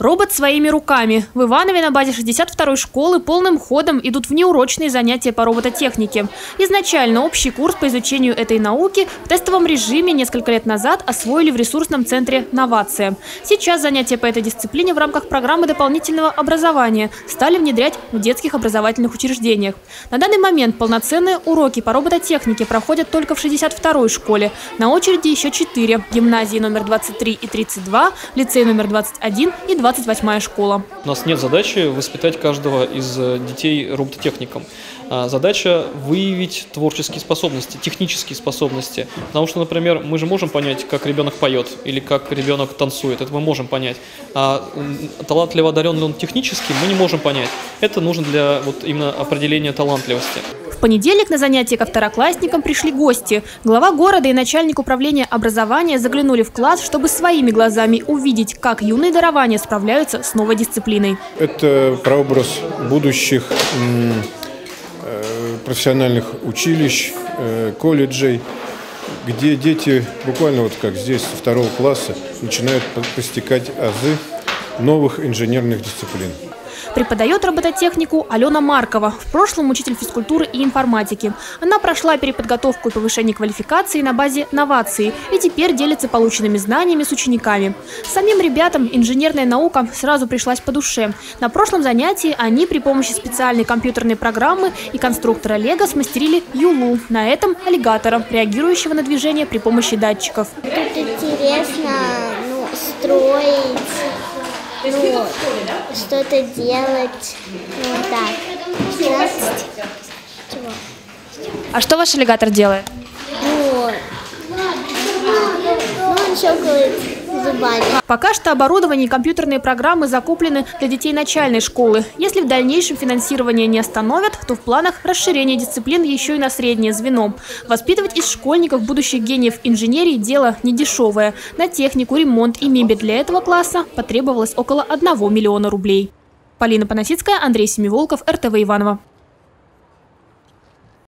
Робот своими руками. В Иванове на базе 62-й школы полным ходом идут внеурочные занятия по робототехнике. Изначально общий курс по изучению этой науки в тестовом режиме несколько лет назад освоили в ресурсном центре «Новация». Сейчас занятия по этой дисциплине в рамках программы дополнительного образования стали внедрять в детских образовательных учреждениях. На данный момент полноценные уроки по робототехнике проходят только в 62-й школе. На очереди еще четыре – гимназии номер 23 и 32, лицей номер 21 и 20 28-я школа. У нас нет задачи воспитать каждого из э, детей робототехником. А, задача выявить творческие способности, технические способности. Потому что, например, мы же можем понять, как ребенок поет или как ребенок танцует. Это мы можем понять. А талантливо одаренный он технически мы не можем понять. Это нужно для вот именно определения талантливости понедельник на занятия ко второклассникам пришли гости. Глава города и начальник управления образования заглянули в класс, чтобы своими глазами увидеть, как юные дарования справляются с новой дисциплиной. Это прообраз будущих э, профессиональных училищ, э, колледжей, где дети буквально вот как здесь со второго класса начинают постигать азы новых инженерных дисциплин. Преподает робототехнику Алена Маркова, в прошлом учитель физкультуры и информатики. Она прошла переподготовку и повышение квалификации на базе новации и теперь делится полученными знаниями с учениками. Самим ребятам инженерная наука сразу пришлась по душе. На прошлом занятии они при помощи специальной компьютерной программы и конструктора Лего смастерили Юлу, на этом аллигатора, реагирующего на движение при помощи датчиков. Тут интересно ну, строить ну, что-то делать, ну, так. Сейчас... Чего? А что ваш аллигатор делает? Ну, ну он щелкает зубами. Пока что оборудование и компьютерные программы закуплены для детей начальной школы. Если в дальнейшем финансирование не остановят, то в планах расширение дисциплин еще и на среднее звено. Воспитывать из школьников будущих гениев инженерии – дело недешевое. На технику, ремонт и мебель для этого класса потребовалось около 1 миллиона рублей. Полина Панасицкая, Андрей Семиволков, РТВ Иванова.